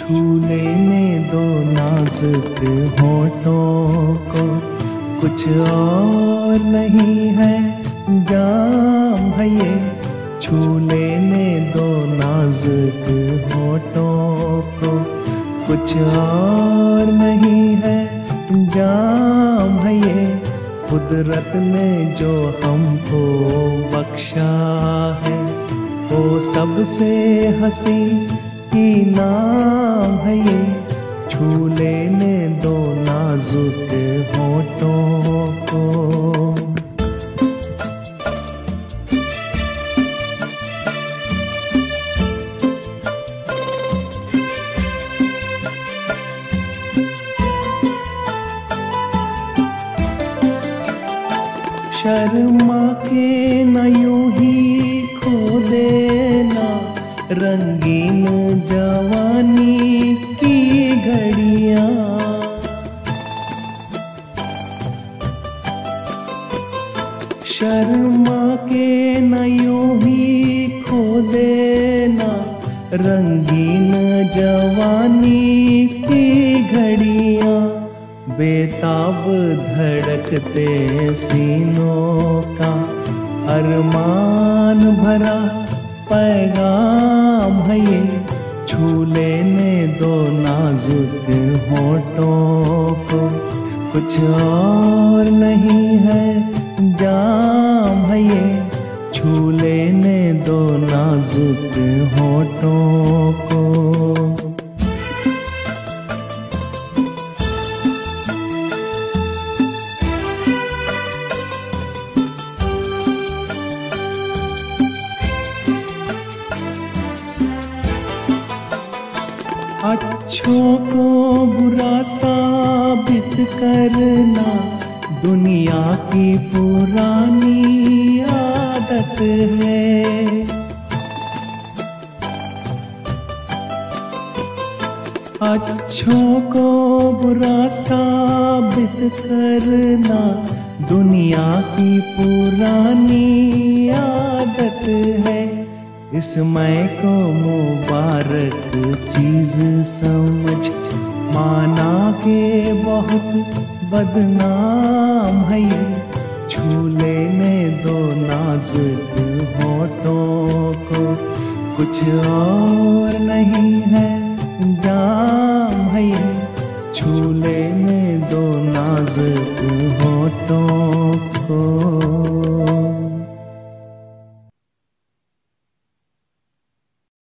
छू लेने दो नाजुक होठों को कुछ और नहीं है। जाम है ये। छू लेने दो नाजुक होठों को कुछ और नहीं है। जाम है ये। कुदरत ने जो हमको बख्शा है, वो सबसे हँसी की नाम है ये। छू लेने दो नाजुक होठों को। शर्मा के न ही रंगीन जवानी की घड़िया। शर्मा के न यूँ ही खो देना रंगीन जवानी की घड़िया। बेताब धड़कते सीनों का अरमान भरा पैगाम ये छू लेने दो नाजुक होठों को। कुछ और नहीं है है ये छू लेने दो नाजुक होठों को। अच्छों को बुरा साबित करना, दुनिया की पुरानी आदत है। अच्छों को बुरा साबित करना, दुनिया की पुरानी आदत है। इसमय को मुबारक चीज़ समझ। माना के बहुत बदनाम है। छू लेने दो नाजुक होठों को कुछ और नहीं है। जाम है। छू लेने दो नाजुक होठों को